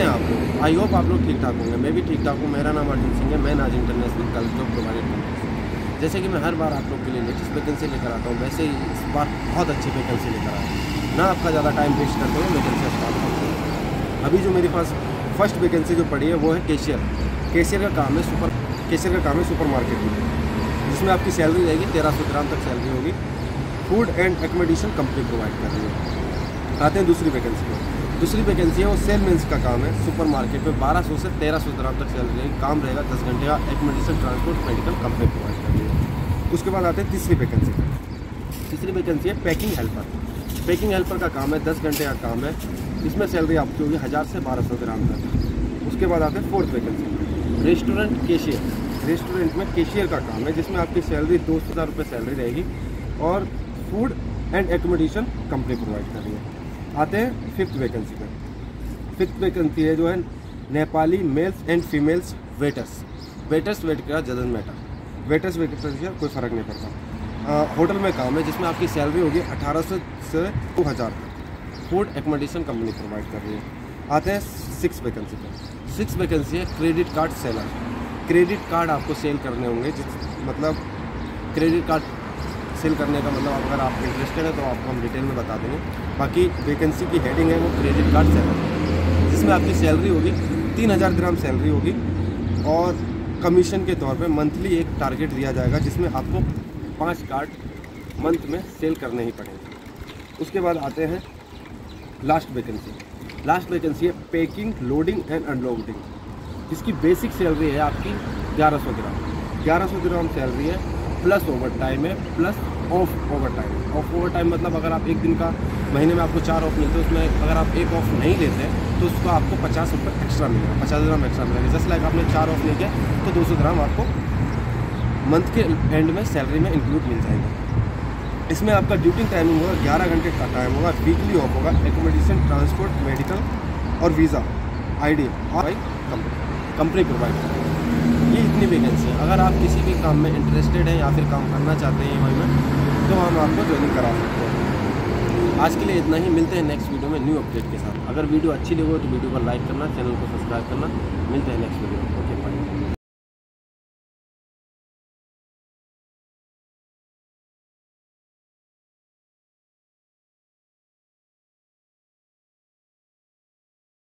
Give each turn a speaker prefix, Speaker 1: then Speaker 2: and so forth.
Speaker 1: कैसे हैं आप आई होप आप लोग ठीक ठाक होंगे। मैं भी ठीक ठाक हूँ। मेरा नाम अर्जुन सिंह है। मैं नाज इंटरनेशनल कल जो प्रोवाइडेड हूँ जैसे कि मैं हर बार आप लोग के लिए लेटेस्ट वैकेंसी लेकर आता हूँ। वैसे ही इस बार बहुत अच्छी वैकेंसी लेकर आया हूँ। ना आपका ज़्यादा टाइम वेस्ट करते हुए वैकेंसी स्टार्ट करते हैं। अभी जो मेरे पास फ़र्स्ट वैकेंसी जो पड़ी है, वो है कैशियर कैशियर का काम है सुपर कैशियर का काम है सुपर मार्केट में। जिसमें आपकी सैलरी रहेगी तेरह सौ ग्राम तक सैलरी होगी। Food and accommodation company provide कर रही है। आते हैं दूसरी वैकेंसी पर दूसरी वैकेंसी है, वो सेलमेंस का काम है। सुपर मार्केट में बारह सौ से तेरह सौ ग्राम तक सैलरी रहेगी। काम रहेगा 10 घंटे का। Accommodation transport medical company provide कर है। उसके बाद आते हैं तीसरी वैकेंसी तीसरी वैकेंसी है पैकिंग हेल्पर पैकिंग हेल्पर का काम है, दस घंटे का काम है। इसमें सैलरी आपकी होगी हज़ार से बारह सौ ग्राम तक। उसके बाद आते हैं fourth vacancy restaurant cashier restaurant में केशियर का काम है, जिसमें आपकी सैलरी दो हज़ार रुपये सैलरी रहेगी और food and accommodation company provide कर रही है। आते हैं फिफ्थ वैकेंसी पर फिफ्थ वैकेंसी है जो है Nepali males and females waiters waiters wait का जजन मैटर वेटर्स वेटर्स का कोई फ़र्क नहीं पड़ता। होटल में काम है, जिसमें आपकी सैलरी होगी अठारह सौ से दो हज़ार। फ़ूड एकोमोडेशन कंपनी प्रोवाइड कर रही है। आते हैं सिक्स वैकेंसी पर सिक्स वैकेंसी है credit card seller credit card आपको सेल करने होंगे, जिस मतलब क्रेडिट कार्ड सेल करने का मतलब अगर आप इंटरेस्टेड है तो आपको हम डिटेल में बता देंगे। बाकी वैकेंसी की हेडिंग है वो क्रेडिट कार्ड सेलर जिसमें आपकी सैलरी होगी, तीन हज़ार ग्राम सैलरी होगी और कमीशन के तौर पे मंथली एक टारगेट दिया जाएगा, जिसमें आपको पाँच कार्ड मंथ में सेल करने ही पड़ेंगे। उसके बाद आते हैं लास्ट वैकेंसी लास्ट वैकेंसी है पैकिंग लोडिंग एंड अनलोडिंग जिसकी बेसिक सैलरी है आपकी 1100 ग्राम। 1100 ग्राम सैलरी है प्लस ओवर टाइम है plus of overtime of overtime मतलब अगर आप एक दिन का महीने में आपको चार ऑफ़ मिलते हैं, उसमें अगर आप एक ऑफ़ नहीं लेते तो उसको आपको पचास रुपये एक्स्ट्रा मिलेगा पचास ग्राम एक्स्ट्रा मिलेगा जैसे लाइक आपने चार ऑफ़ लेके तो दो सौ ग्राम आपको मंथ के एंड में सैलरी में इंक्लूड मिल जाएगा। इसमें आपका ड्यूटी टाइमिंग होगा, ग्यारह घंटे का टाइम होगा वीकली ऑफ़ होगा एकोमोडेशन ट्रांसपोर्ट मेडिकल और वीज़ा आई डी और कंपनी कंपनी प्रोवाइड करेगी ये इतनी वैकेंसी है। अगर आप किसी भी काम में इंटरेस्टेड हैं या फिर काम करना चाहते हैं ई में तो हम आपको ज्वाइनिंग करा सकते हैं। आज के लिए इतना ही। मिलते हैं नेक्स्ट वीडियो में न्यू अपडेट के साथ। अगर वीडियो अच्छी लगे तो वीडियो को लाइक करना चैनल को सब्सक्राइब करना। मिलते हैं नेक्स्ट वीडियो ओके बाय